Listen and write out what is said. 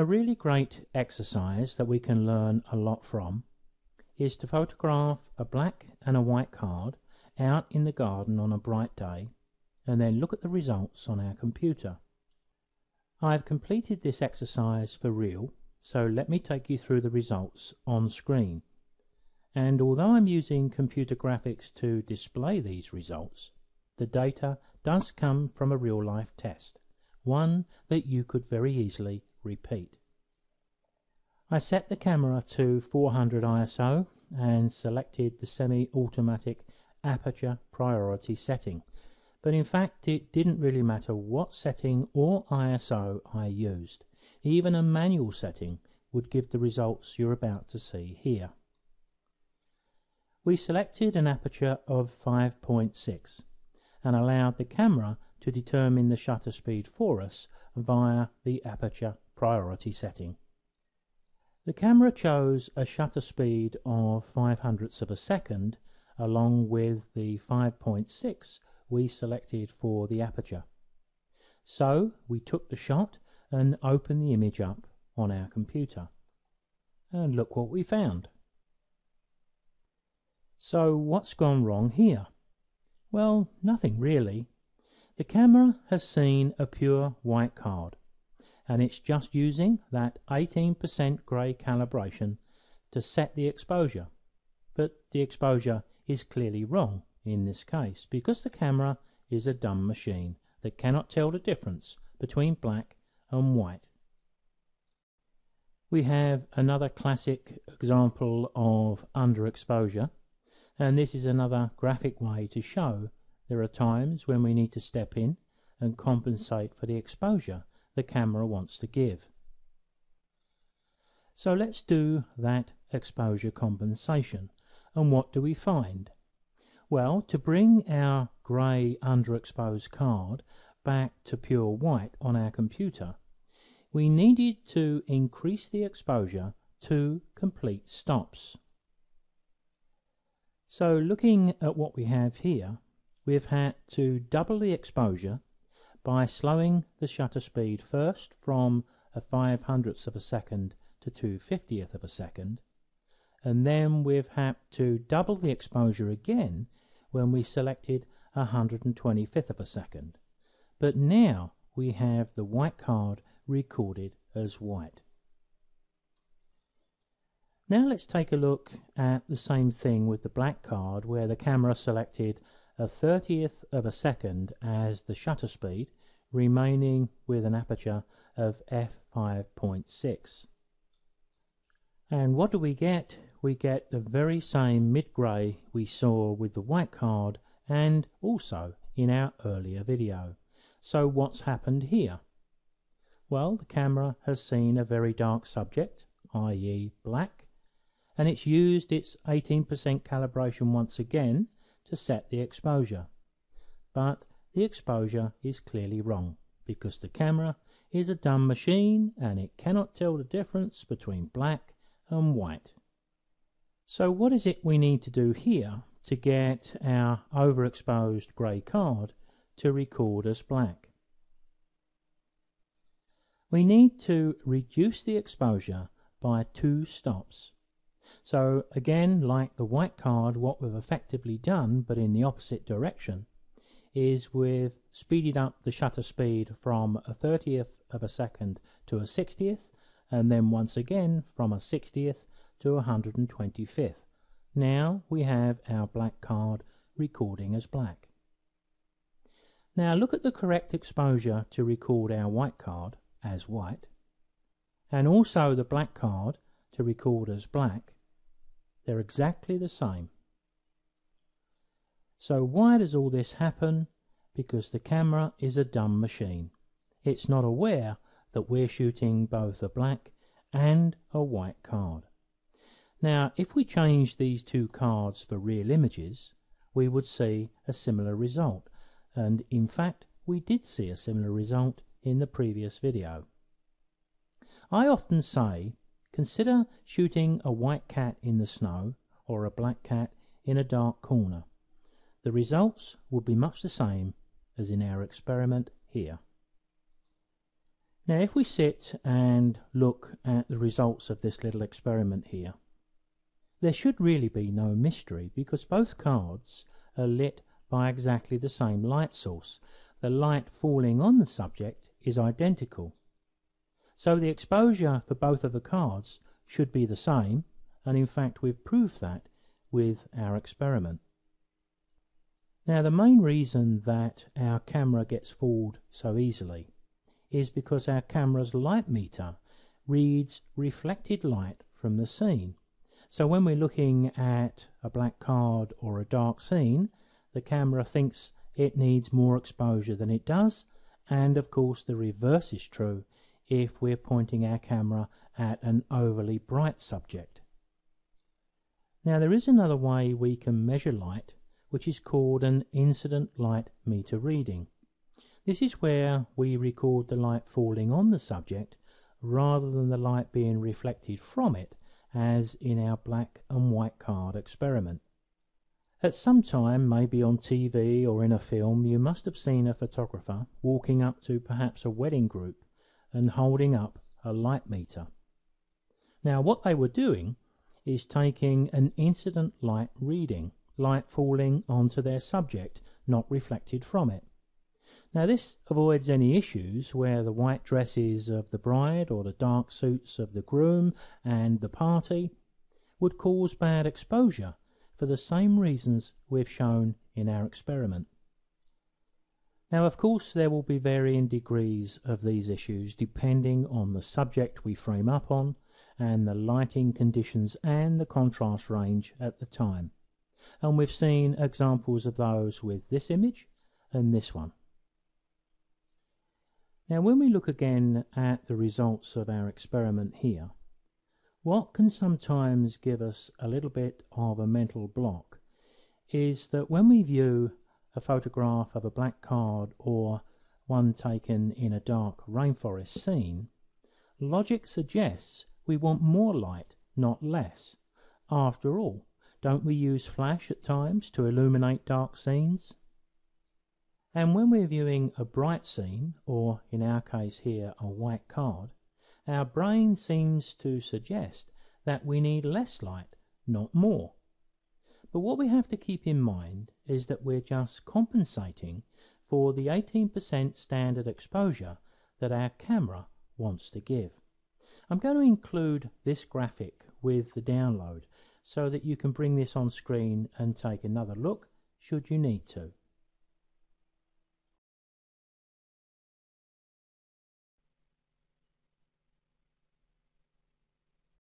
A really great exercise that we can learn a lot from is to photograph a black and a white card out in the garden on a bright day and then look at the results on our computer. I have completed this exercise for real, so let me take you through the results on screen. And although I'm using computer graphics to display these results, the data does come from a real life test, one that you could very easily repeat. I set the camera to 400 ISO and selected the semi-automatic aperture priority setting, but in fact it didn't really matter what setting or ISO I used. Even a manual setting would give the results you're about to see here. We selected an aperture of 5.6 and allowed the camera to determine the shutter speed for us via the aperture priority setting. The camera chose a shutter speed of 5 hundredths of a second along with the 5.6 we selected for the aperture. So we took the shot and opened the image up on our computer. And look what we found. So what's gone wrong here? Well, nothing really. The camera has seen a pure white card, and it's just using that 18% grey calibration to set the exposure. But the exposure is clearly wrong in this case because the camera is a dumb machine that cannot tell the difference between black and white. We have another classic example of underexposure, and this is another graphic way to show there are times when we need to step in and compensate for the exposure the camera wants to give. So let's do that exposure compensation. And what do we find? Well, to bring our grey underexposed card back two pure white on our computer, we needed to increase the exposure to complete stops. So looking at what we have here, we've had to double the exposure by slowing the shutter speed first from a five hundredths of a second to two fiftieth of a second, and then we've had to double the exposure again when we selected a hundred and twenty fifth of a second. But now we have the white card recorded as white. Now let's take a look at the same thing with the black card where the camera selected a thirtieth of a second as the shutter speed, remaining with an aperture of f5.6. And what do we get? We get the very same mid-grey we saw with the white card and also in our earlier video. So what's happened here? Well, the camera has seen a very dark subject, i.e. black, and it's used its 18% calibration once again to set the exposure. But the exposure is clearly wrong because the camera is a dumb machine and it cannot tell the difference between black and white. So what is it we need to do here to get our overexposed grey card to record as black? We need to reduce the exposure by two stops. So again, like the white card, what we've effectively done, but in the opposite direction, is we've speeded up the shutter speed from a 30th of a second to a 60th, and then once again from a 60th to a 125th. Now we have our black card recording as black. Now look at the correct exposure to record our white card as white, and also the black card to record as black, they're exactly the same. So why does all this happen? Because the camera is a dumb machine. It's not aware that we're shooting both a black and a white card. Now, if we change these two cards for real images, we would see a similar result. And in fact, we did see a similar result in the previous video. I often say Consider shooting a white cat in the snow or a black cat in a dark corner. The results would be much the same as in our experiment here. Now if we sit and look at the results of this little experiment here, there should really be no mystery because both cards are lit by exactly the same light source. The light falling on the subject is identical. So the exposure for both of the cards should be the same, and in fact we've proved that with our experiment. Now the main reason that our camera gets fooled so easily is because our camera's light meter reads reflected light from the scene. So when we're looking at a black card or a dark scene, the camera thinks it needs more exposure than it does, and of course the reverse is true if we're pointing our camera at an overly bright subject. Now there is another way we can measure light, which is called an incident light meter reading. This is where we record the light falling on the subject rather than the light being reflected from it, as in our black and white card experiment. At some time, maybe on TV or in a film, you must have seen a photographer walking up to perhaps a wedding group and holding up a light meter. Now, what they were doing is taking an incident light reading, light falling onto their subject, not reflected from it. Now, this avoids any issues where the white dresses of the bride or the dark suits of the groom and the party would cause bad exposure for the same reasons we've shown in our experiment. Now, of course, there will be varying degrees of these issues depending on the subject we frame up on and the lighting conditions and the contrast range at the time. And we've seen examples of those with this image and this one. Now when we look again at the results of our experiment here, what can sometimes give us a little bit of a mental block is that when we view a photograph of a black card or one taken in a dark rainforest scene, logic suggests we want more light, not less. After all, don't we use flash at times to illuminate dark scenes? And when we're viewing a bright scene, or in our case here a white card, our brain seems to suggest that we need less light, not more. But what we have to keep in mind is that we're just compensating for the 18% standard exposure that our camera wants to give. I'm going to include this graphic with the download so that you can bring this on screen and take another look should you need to.